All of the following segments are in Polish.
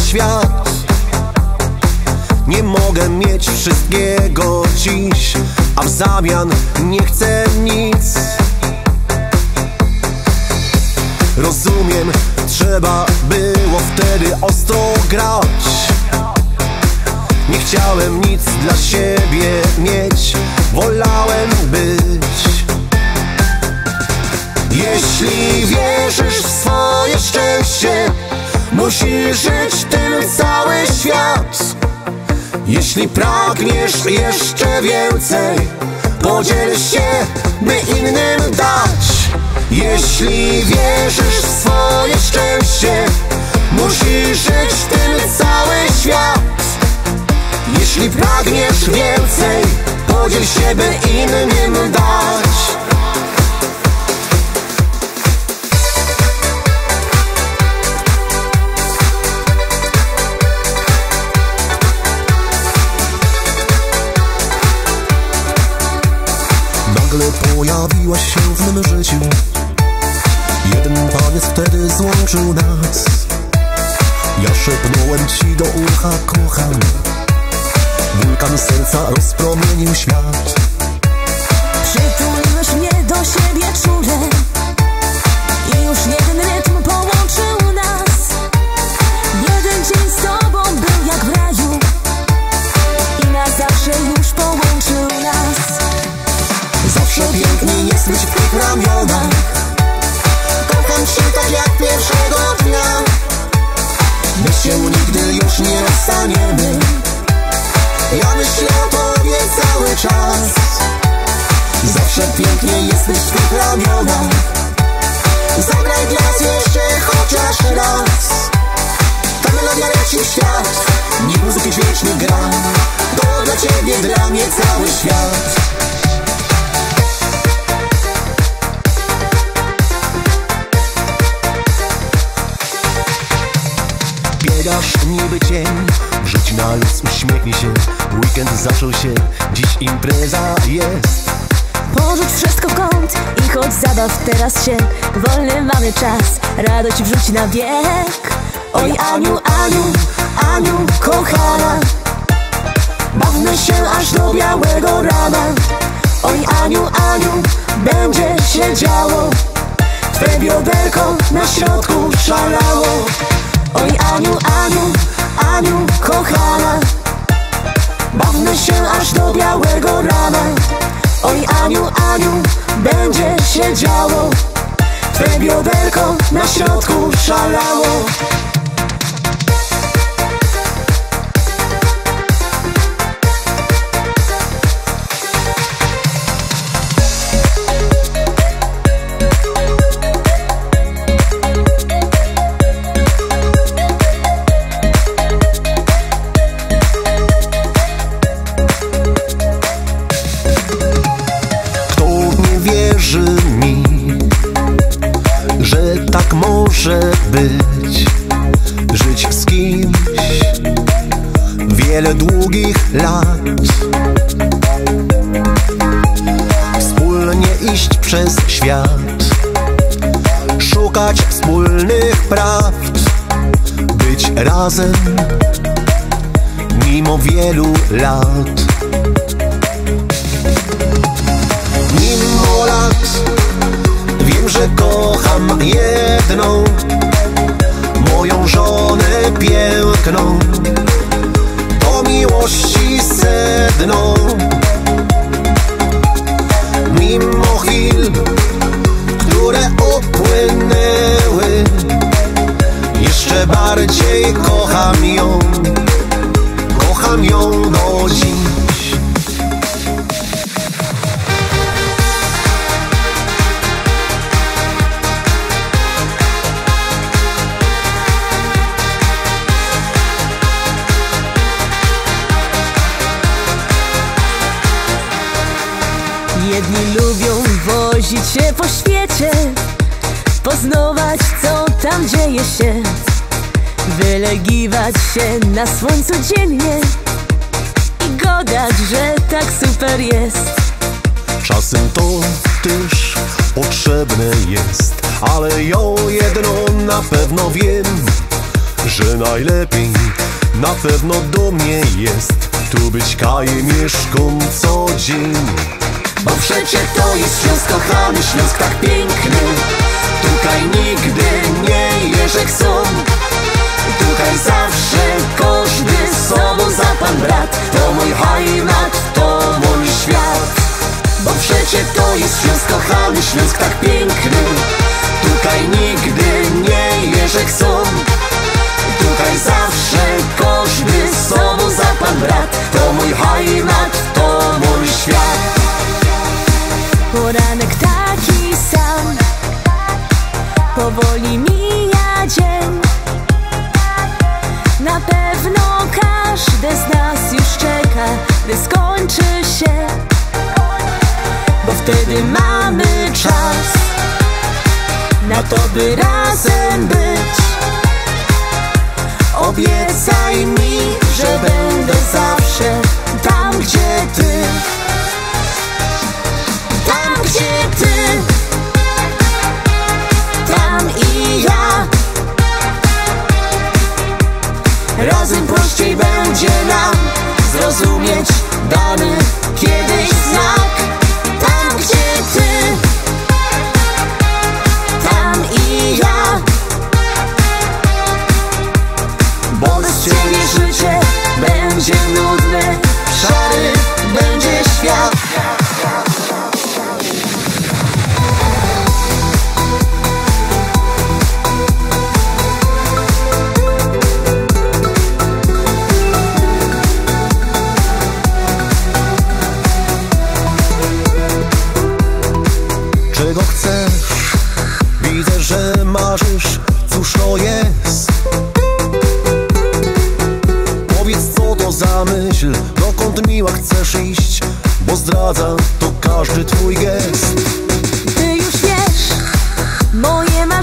świat. Nie mogę mieć wszystkiego dziś, a w zamian nie chcę nic. Rozumiem, trzeba było wtedy ostro grać. Nie chciałem nic dla siebie mieć, wolałem być. Jeśli wierzysz w swoje szczęście Musisz żyć tym cały świat. Jeśli pragniesz jeszcze więcej Podziel się, by innym dać. Jeśli wierzysz w swoje szczęście Musisz żyć tym cały świat. Jeśli pragniesz więcej Podziel się, by innym dać rozpromienił świat. Przytuliłeś mnie do siebie czule. I już jeden rytm połączył nas. Jeden dzień z tobą był jak w raju. I na zawsze już połączył nas. Zawsze piękniej jest być w tych ramionach. Kocham cię tak jak pierwszego dnia. My się nigdy już nie rozstaniemy. Ja myślę cały czas. Zawsze piękniej jest być w tych ramionach. Zagraj dla nas jeszcze chociaż raz. Ta melodia leci w świat Niech muzyki dźwięczny gra. To dla ciebie, dla mnie cały świat. Biegasz niby cień na luz, uśmiechnij się. Weekend zaczął się, dziś impreza jest. Porzuć wszystko w kąt i chodź zabaw teraz się. Wolny mamy czas, radość wrzuć na bieg Oj Aniu, Aniu, Aniu kochana. Bawmy się aż do białego rana. Oj Aniu, Aniu, będzie się działo. Twe bioderko na środku szalało Oj Aniu, Aniu, Aniu kochana. Bawmy się aż do białego rana. Oj Aniu, Aniu, będzie się działo. Twe bioderko na środku szalało tak może być. Żyć z kimś wiele długich lat. Wspólnie iść przez świat. Szukać wspólnych prawd. Być razem mimo wielu lat Cologne Poznawać co tam dzieje się. Wylegiwać się na słońcu dziennie I gadać, że tak super jest. Czasem to też potrzebne jest Ale jo jedno na pewno wiem Że najlepiej na pewno do mnie jest Tu być kajem mieszką co dzień przecie to jest Śląsk kochany, Śląsk tak piękny. Tutaj nigdy nie jeżek są Tutaj zawsze każdy sobą za pan brat. To mój heimat, to mój świat. Bo przecie to jest Śląsk kochany, Śląsk tak piękny. Tutaj nigdy nie jeżek są Tutaj zawsze to by razem być. Obiecaj mi, że będę zawsze tam, gdzie ty. Tam, gdzie ty. Tam i ja. Razem prościej będzie nam Zrozumieć dany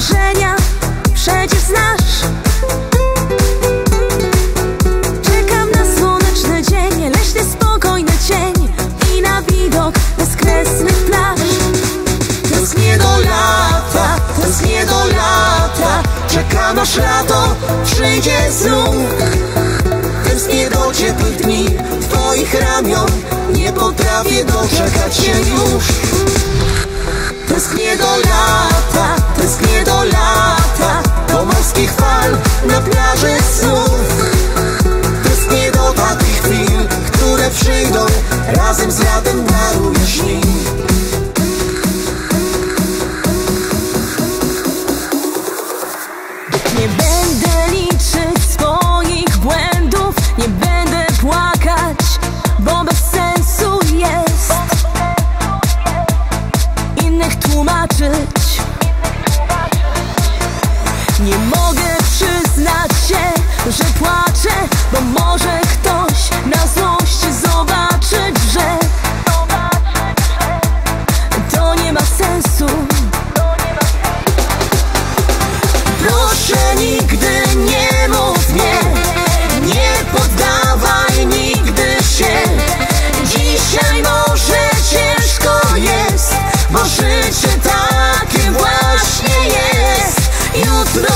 marzenia przecież znasz. Czekam na słoneczny dzień, leśny spokojny cień I na widok bezkresnych plaż. Tęsknię do lata, tęsknię do lata. Czekam aż lato przyjdzie znów. Tęsknię do ciepłych dni Twoich ramion Nie potrafię doczekać się jest Jutro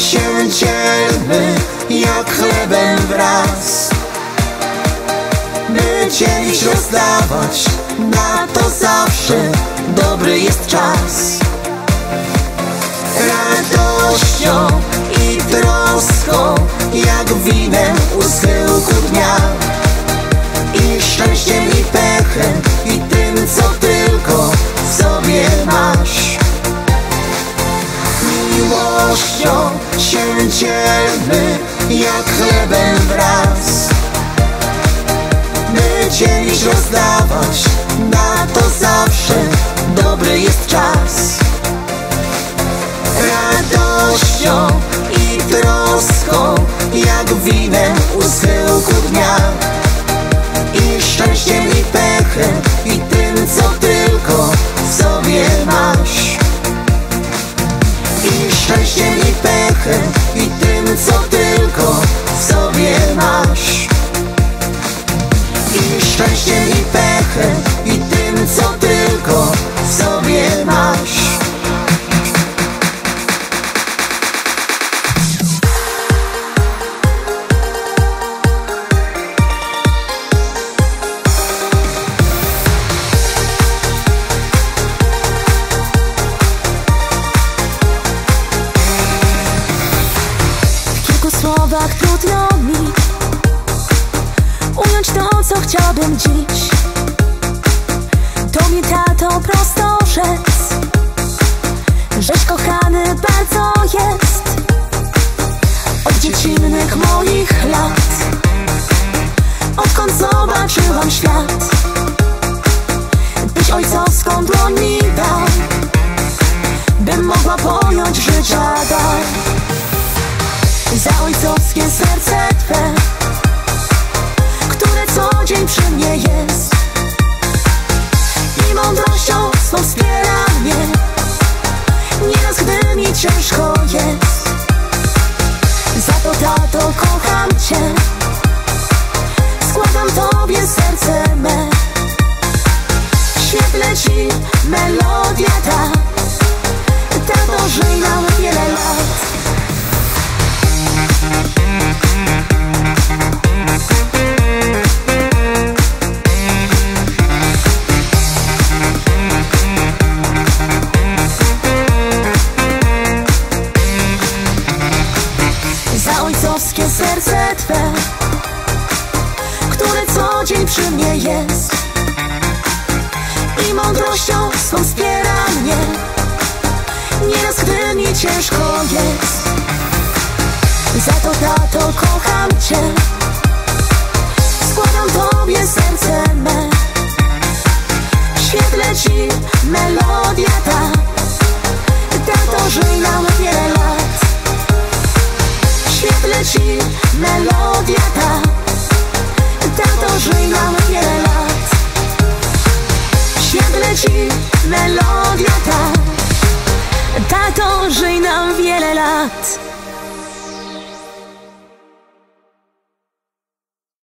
się dzielmy jak chlebem wraz. By dzielić, rozdawać, na to zawsze dobry jest czas dzielmy jak chlebem wraz. By dzielić, rozdawać, na to zawsze dobry jest czas. Radością i troską jak winem u schyłku dnia. I szczęściem i pechem i tym co tylko w sobie i słowach trudno mi Ująć to, co chciałbym dziś. To mi tato prosto rzec Żeś kochany bardzo jest. Od dziecinnych moich lat Odkąd zobaczyłam świat. Byś ojcowską dłoń mi dał Bym mogła pojąć życia dar za ojcowskie serce Twe Które co dzień przy mnie jest. I mądrością swą wspiera mnie. Nieraz gdy mi ciężko jest. Za to tato kocham Cię. Składam Tobie serce me. Świetle Ci melodia ta. Tato żyj nam wiele lat ojcowskie serce Twe, które co dzień przy mnie jest. I mądrością swą wspiera mnie, nieraz gdy mi ciężko jest. Za to tato kocham Cię, składam Tobie serce me, w świetle Ci melodia